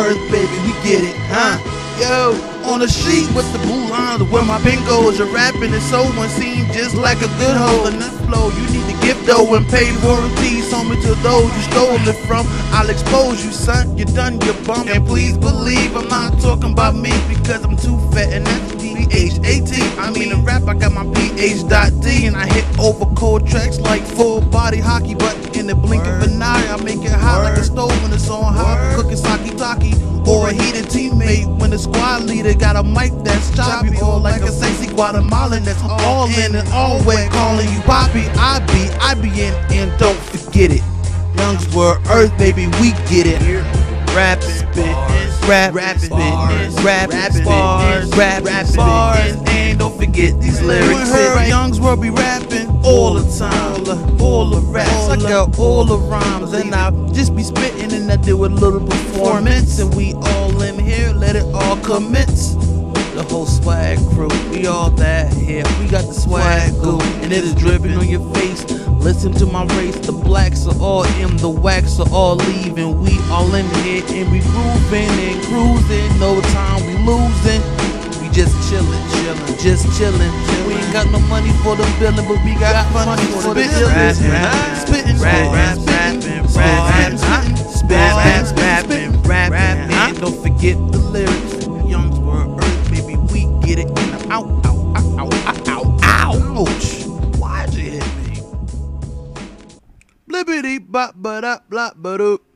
Earth, baby, we get it, huh? Yo, on the street with the blue lines where my pin goes. You're rapping and so one seem just like a good hoe. This flow, you need to give though and pay royalties. Homie to those you stole it from. I'll expose you, son. You done your bum. And please believe I'm not talking about me because I'm too fat and that's I got my P-H.D. And I hit over cold tracks like full body hockey. But in the blink of an eye, I make it hot like a stove when it's on hot. Cooking sake taki or a heated teammate when the squad leader got a mic that's choppy or like a sexy Guatemalan that's all in and all wet calling you poppy. I be, I be in and don't forget it. Youngs were Earth, baby, we get it. Rap spit, rap rap spit, rap bars, rap rap bars, and don't forget these lyrics. Her Youngs will be rapping all the time, all the raps. I got all the rhymes, and I just be spitting, and I do a little performance, and we all in here, let it all commence. The whole swag crew, we all that here. We got the swag goo, and it is dripping on your face. Listen to my race, the blacks are all in, the wax are all leaving. We all in here and we grooving and cruising. No time we losing. We just chillin', chillin', just chillin'. We ain't got no money for the billing, but we got money for the dealing. Spittin', spittin', spittin', spittin', spittin', spittin', spittin', rapping, and don't forget the lyrics. Youngs were earth, baby, we get it. And out, out, out, out, out, out. Ouch. Why'd you hit me? Blibbity bop ba da blah ba doop.